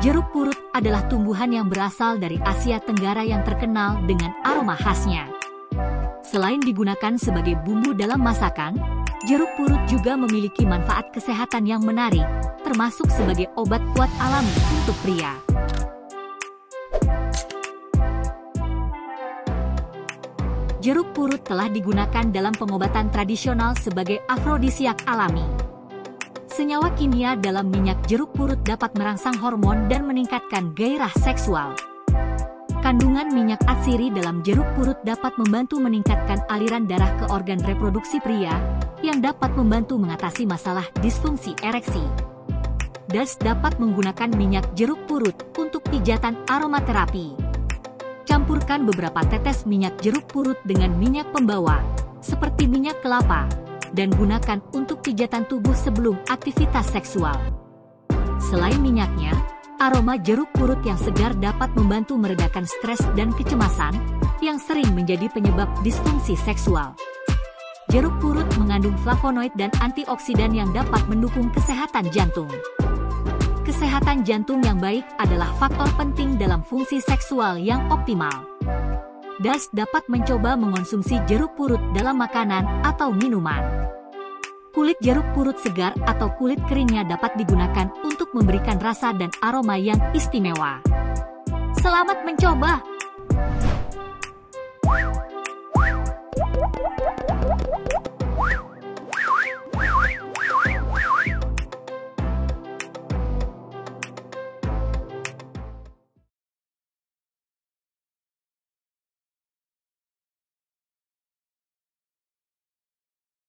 Jeruk purut adalah tumbuhan yang berasal dari Asia Tenggara yang terkenal dengan aroma khasnya. Selain digunakan sebagai bumbu dalam masakan, jeruk purut juga memiliki manfaat kesehatan yang menarik, termasuk sebagai obat kuat alami untuk pria. Jeruk purut telah digunakan dalam pengobatan tradisional sebagai afrodisiak alami. Senyawa kimia dalam minyak jeruk purut dapat merangsang hormon dan meningkatkan gairah seksual. Kandungan minyak atsiri dalam jeruk purut dapat membantu meningkatkan aliran darah ke organ reproduksi pria, yang dapat membantu mengatasi masalah disfungsi ereksi. Das dapat menggunakan minyak jeruk purut untuk pijatan aromaterapi. Campurkan beberapa tetes minyak jeruk purut dengan minyak pembawa, seperti minyak kelapa, dan gunakan untuk pijatan tubuh sebelum aktivitas seksual. Selain minyaknya, aroma jeruk purut yang segar dapat membantu meredakan stres dan kecemasan yang sering menjadi penyebab disfungsi seksual. Jeruk purut mengandung flavonoid dan antioksidan yang dapat mendukung kesehatan jantung. Kesehatan jantung yang baik adalah faktor penting dalam fungsi seksual yang optimal. Das dapat mencoba mengonsumsi jeruk purut dalam makanan atau minuman. Kulit jeruk purut segar atau kulit keringnya dapat digunakan untuk memberikan rasa dan aroma yang istimewa. Selamat mencoba!